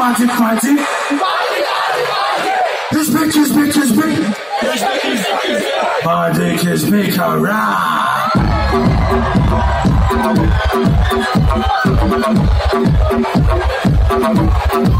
magic, magic. His dick is big, his big. His dick is big. My dick is big, alright. Thank.